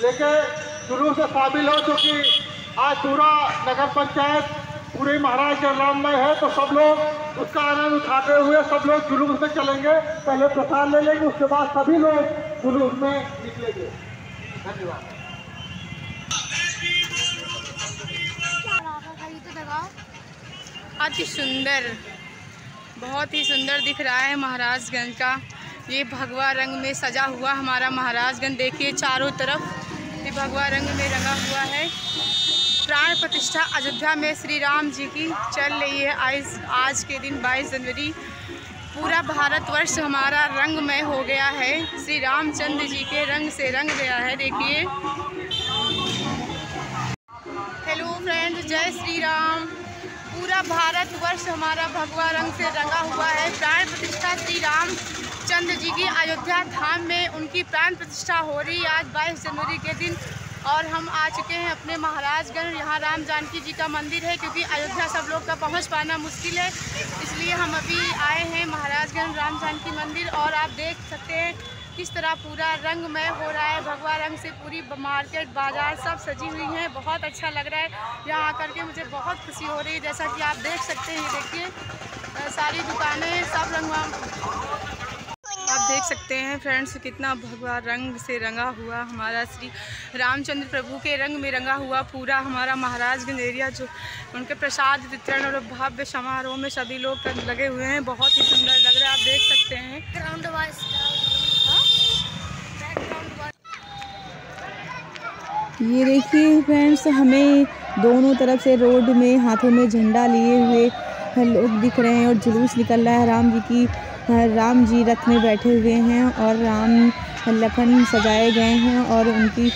लेके जुलूस में शामिल हो चुकी आज पूरा नगर पंचायत पूरे महाराज के नाम में है तो सब लोग उसका आनंद उठाते हुए सब लोग जुलूस में चलेंगे। पहले प्रसाद ले लेंगे, उसके बाद सभी लोग जुलूस में निकलेंगे। धन्यवाद। अति सुंदर, बहुत ही सुंदर दिख रहा है महाराजगंज का। ये भगवा रंग में सजा हुआ हमारा महाराजगंज देखिए चारों तरफ़। भगवा रंग में रंगा हुआ है। प्राण प्रतिष्ठा अयोध्या में श्री राम जी की चल रही है। आज आज के दिन 22 जनवरी, पूरा भारतवर्ष हमारा रंगमय हो गया है। श्री रामचंद्र जी के रंग से रंग गया है, देखिए। हेलो फ्रेंड्स, जय श्री राम। पूरा भारतवर्ष हमारा भगवा रंग से रंगा हुआ है। प्राण प्रतिष्ठा श्री राम चंद्र जी की अयोध्या धाम में उनकी प्राण प्रतिष्ठा हो रही है। आज 22 जनवरी के दिन और हम आ चुके हैं अपने महाराजगंज यहाँ राम जानकी जी का मंदिर है क्योंकि अयोध्या सब लोग का पहुँच पाना मुश्किल है। इसलिए हम अभी आए हैं महाराजगंज राम जानकी मंदिर और आप देख सकते हैं किस तरह पूरा रंगमय हो रहा है। भगवा रंग से पूरी मार्केट, बाज़ार सब सजी हुई हैं। बहुत अच्छा लग रहा है। यहाँ आकर के मुझे बहुत खुशी हो रही है। जैसा कि आप देख सकते हैं देखिए सारी दुकानें सब रंग सकते हैं फ्रेंड्स कितना भगवा रंग से रंगा हुआ हमारा श्री रामचंद्र प्रभु के रंग में रंगा हुआ पूरा हमारा महाराजगंज एरिया जो उनके प्रसाद वितरण और भव्य समारोह में सभी लोग लगे हुए हैं। बहुत ही सुंदर लग रहा है आप देख सकते हैं। ग्राउंड ये देखिए फ्रेंड्स हमें दोनों तरफ़ से रोड में हाथों में झंडा लिए हुए लोग दिख रहे हैं और जुलूस निकल रहा है राम जी की। राम जी रथ में बैठे हुए हैं और राम लखन सजाए गए हैं और उनकी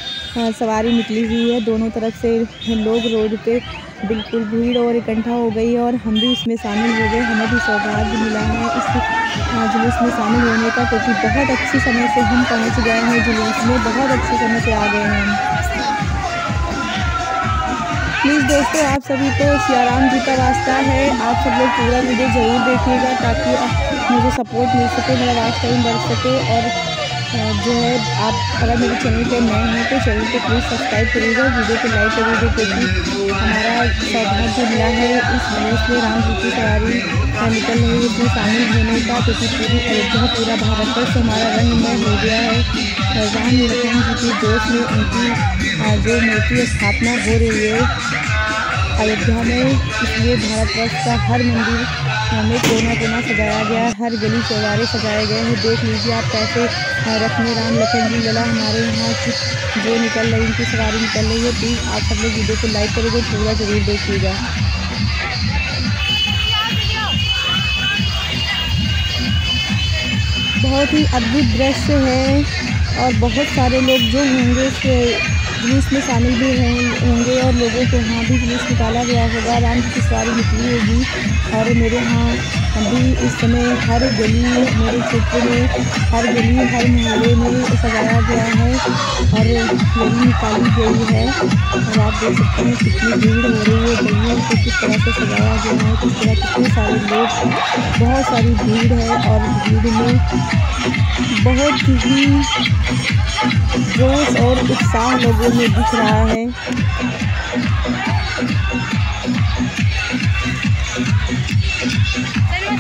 सवारी निकली हुई है। दोनों तरफ़ से लोग रोड पे बिल्कुल भीड़ और इकट्ठा हो गई है और हम भी इसमें शामिल हो गए। हमें भी सौभाग्य मिला है इस जुलूस में शामिल होने का क्योंकि बहुत अच्छे समय से हम पहुँच गए हैं जुलूस में। बहुत अच्छे समय से आ गए हैं। प्लीज़ दोस्तों, आप सभी को सियाराम जी का रास्ता है। आप सब लोग पूरा वीडियो ज़रूर देखिएगा ताकि मुझे सपोर्ट मिल सके, मेरा वास्ट टाइम बढ़ सके और जो है, आप अगर मेरे चैनल पे नए हैं तो चैनल को प्लीज़ सब्सक्राइब करिएगा वीडियो को लाइक करिएगा, क्योंकि हमारा सौभाग्य मिला है। इस जुलूस में राम जी की सवारी निकल रही है शामिल होने का, क्योंकि पूरी अयोध्या पूरा भारतवर्ष हमारा रंगमय हो गया है। राम लखन जी की जोश में उनकी जो मूर्ति स्थापना हो रही है, अयोध्या में, इसलिए भारतवर्ष का हर मंदिर में कोना कोना सजाया गया है, हर गली चौबारे सजाए गए हैं। देख लीजिए आप कैसे में राम लखन जी, लला हमारे यहाँ जो निकल रही उनकी सवारी निकल रही है। प्लीज़ आप सब लोग वीडियो को लाइक करोगे, पूरा ज़रूर देखिएगा। बहुत ही अद्भुत दृश्य है और बहुत सारे लोग जो होंगे जुलूस में शामिल भी होंगे और लोगों को यहाँ भी जुलूस निकाला गया होगा, राम की सवारी निकली होगी। और मेरे यहाँ भी इस समय हर गली मेरे क्षेत्र में, हर गली, हर मोहल्ले में सजाया गया है हर गली निकाली गई है। और आप देख सकते हैं कितनी भीड़ हो रही है गलियों को किस तरह से सजाया गया है, किस तरह कितने सारे लोग, बहुत सारी भीड़ है और भीड़ में बहुत ही जोश और उत्साह लोगों में दिख रहा है। चलो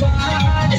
Bye.